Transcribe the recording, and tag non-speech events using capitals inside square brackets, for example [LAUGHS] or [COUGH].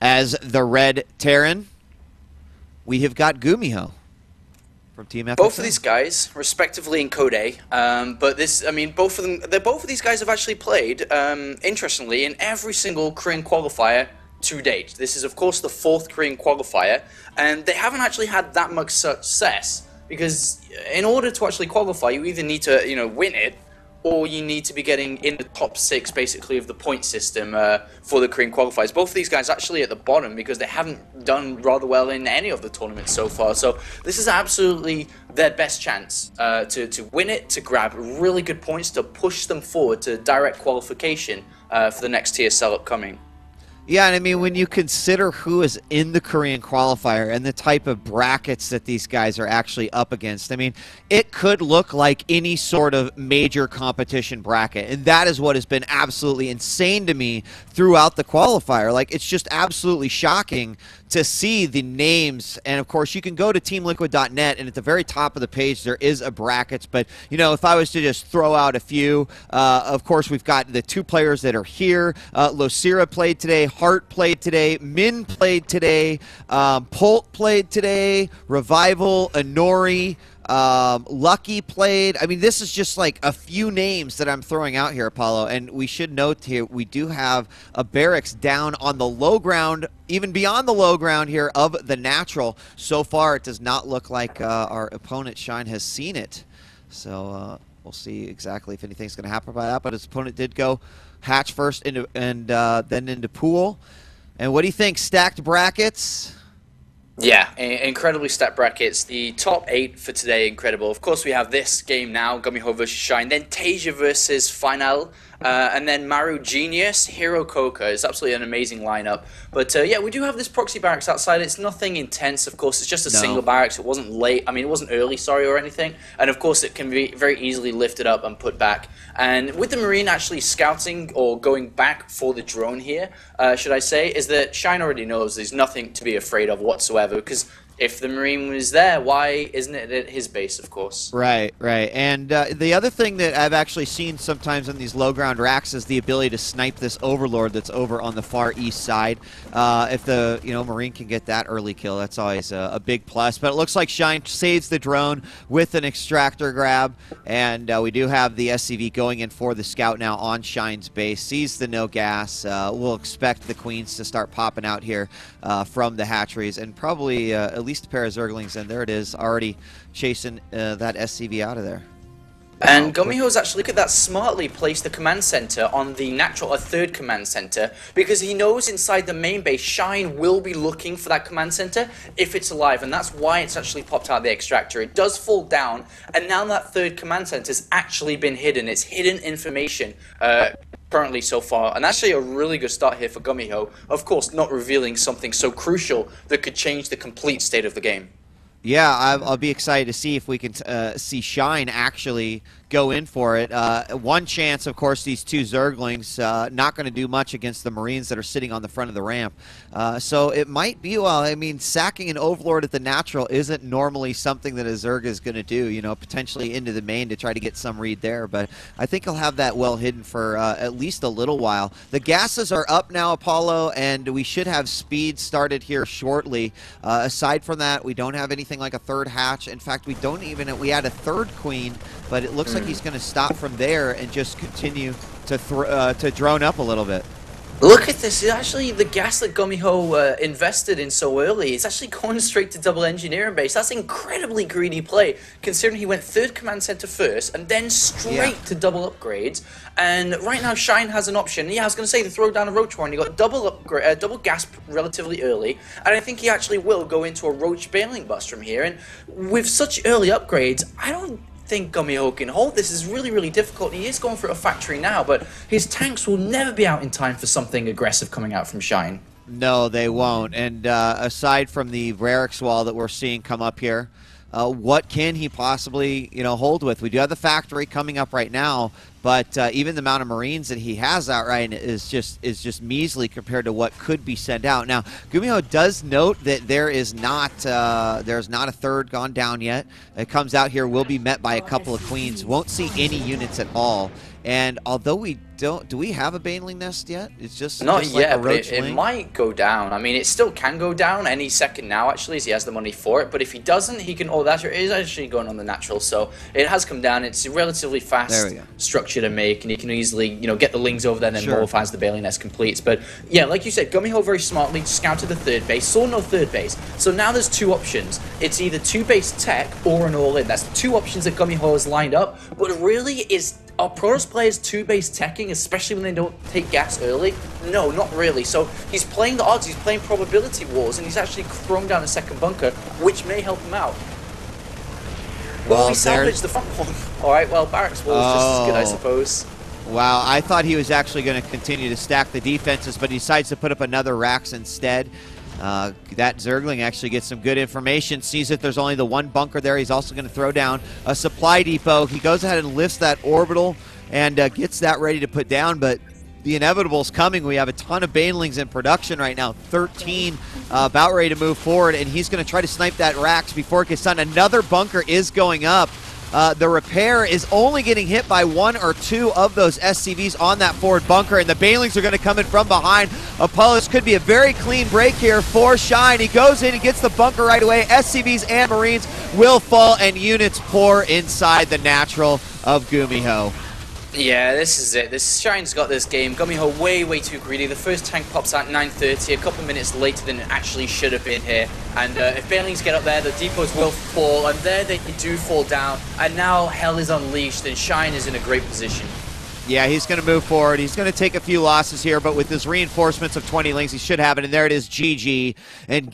As the red Terran, we have got Gumiho from Team FXO. Both of these guys, respectively in Code A, um, but this, I mean, both of them, they're both of these guys have actually played, um, interestingly, in every single Korean qualifier to date. This is, of course, the fourth Korean qualifier, and they haven't actually had that much success because in order to actually qualify, you either need to, you know, win it or you need to be getting in the top six, basically, of the point system uh, for the Korean qualifiers. Both of these guys actually at the bottom because they haven't done rather well in any of the tournaments so far. So this is absolutely their best chance uh, to, to win it, to grab really good points, to push them forward to direct qualification uh, for the next TSL upcoming. Yeah, and I mean, when you consider who is in the Korean qualifier and the type of brackets that these guys are actually up against, I mean, it could look like any sort of major competition bracket. And that is what has been absolutely insane to me throughout the qualifier. Like, it's just absolutely shocking to see the names. And of course, you can go to teamliquid.net, and at the very top of the page, there is a brackets. But, you know, if I was to just throw out a few, uh, of course, we've got the two players that are here. Uh, Losira played today, Hart played today, Min played today, um, Polt played today, Revival, Anori. Um, Lucky played. I mean, this is just like a few names that I'm throwing out here, Apollo. And we should note here we do have a barracks down on the low ground, even beyond the low ground here of the natural. So far, it does not look like uh, our opponent Shine has seen it. So uh, we'll see exactly if anything's going to happen by that. But his opponent did go hatch first into and uh, then into pool. And what do you think? Stacked brackets. Yeah, incredibly stacked brackets. The top eight for today, incredible. Of course, we have this game now, Gumiho versus Shine, then Tasia versus Final, uh, and then Maru Genius, Hero Coca. It's absolutely an amazing lineup. But uh, yeah, we do have this proxy barracks outside. It's nothing intense, of course. It's just a no. single barracks. It wasn't late. I mean, it wasn't early, sorry, or anything. And of course, it can be very easily lifted up and put back. And with the Marine actually scouting or going back for the drone here, uh, should I say, is that Shine already knows there's nothing to be afraid of whatsoever because if the Marine was there, why isn't it at his base, of course? Right, right. And uh, the other thing that I've actually seen sometimes on these low ground racks is the ability to snipe this Overlord that's over on the far east side. Uh, if the you know Marine can get that early kill, that's always a, a, big plus. But it looks like Shine saves the drone with an extractor grab, and uh, we do have the SCV going in for the scout now on Shine's base. Sees the no gas. Uh, we'll expect the Queens to start popping out here uh, from the hatcheries, and probably least a pair of Zerglings, and there it is, already chasing uh, that SCV out of there. And Gumiho's actually, look at that, smartly placed the command center on the natural, a third command center, because he knows inside the main base, Shine will be looking for that command center if it's alive, and that's why it's actually popped out the extractor. It does fall down, and now that third command center has actually been hidden. It's hidden information. Uh, currently so far, and actually a really good start here for Gumiho. Of course, not revealing something so crucial that could change the complete state of the game. Yeah, I'll, be excited to see if we can uh, see Shine actually go in for it. Uh, one chance, of course, these two Zerglings uh, not going to do much against the Marines that are sitting on the front of the ramp. Uh, so it might be, well, I mean, sacking an Overlord at the natural isn't normally something that a Zerg is going to do, you know, potentially into the main to try to get some read there. But I think he'll have that well hidden for uh, at least a little while. The gases are up now, Apollo, and we should have speed started here shortly. Uh, aside from that, we don't have anything like a third hatch. In fact, we don't even, we had a third queen, but it looks like he's going to stop from there and just continue to uh, to drone up a little bit. Look at this. Actually, the gas that Gumiho uh, invested in so early is actually going straight to double engineering bay. That's incredibly greedy play, considering he went third command center first and then straight yeah. to double upgrades. And right now, Shine has an option. Yeah, I was going to say to throw down a Roach Warren. He got double upgrade, uh, double gasp relatively early, and I think he actually will go into a Roach Baneling Bust from here. And with such early upgrades, I don't think Gumiho can hold. This is really, really difficult. He is going for a factory now, but his tanks will never be out in time for something aggressive coming out from Shine. No, they won't. And uh, aside from the Rarix wall that we're seeing come up here, uh, what can he possibly, you know, hold with? We do have the factory coming up right now, but uh, even the amount of Marines that he has out right is just is just measly compared to what could be sent out. Now, Gumiho does note that there is not uh, there's not a third gone down yet. It comes out here will be met by a couple of queens. Won't see any units at all. And although we don't. Do we have a baneling nest yet? It's just Not just yet, like it, it might go down. I mean, it still can go down any second now, actually, as he has the money for it. But if he doesn't, he can. Oh, that is actually going on the natural, so it has come down. It's a relatively There fast we go. structure to make, and he can easily, you know, get the lings over there and then Sure. morph as the Baneling Nest completes. But yeah, like you said, Gumiho very smartly scouted the third base, saw no third base. So now there's two options. It's either two base tech or an all in. That's the two options that Gumiho has lined up. But really, is are Protoss players two base teching, especially when they don't take gas early? No, not really. So he's playing the odds, he's playing probability wars, and he's actually thrown down a second bunker, which may help him out. Well, he salvaged the front one. [LAUGHS] All right, well, Barracks Wall is just as good, I Oh. suppose. Wow, I thought he was actually going to continue to stack the defenses, but he decides to put up another racks instead. Uh, that Zergling actually gets some good information, sees that there's only the one bunker there. He's also going to throw down a supply depot. He goes ahead and lifts that orbital and uh, gets that ready to put down, but the inevitable's coming. We have a ton of Banelings in production right now, 13 uh, about ready to move forward, and he's going to try to snipe that racks before it gets done. Another bunker is going up. Uh, the repair is only getting hit by one or two of those SCVs on that forward bunker, and the Banelings are going to come in from behind. Apollos could be a very clean break here for Shine. He goes in and gets the bunker right away. SCVs and Marines will fall, and units pour inside the natural of Gumiho. Yeah, this is it. This Shine's got this game. Gumiho way, way too greedy. The first tank pops out 9.30, a couple minutes later than it actually should have been here. And uh, if Banelings get up there, the depots will fall, and there they do fall down. And now hell is unleashed, and Shine is in a great position. Yeah, he's going to move forward. He's going to take a few losses here, but with his reinforcements of 20 lings, he should have it. And there it is, GG. And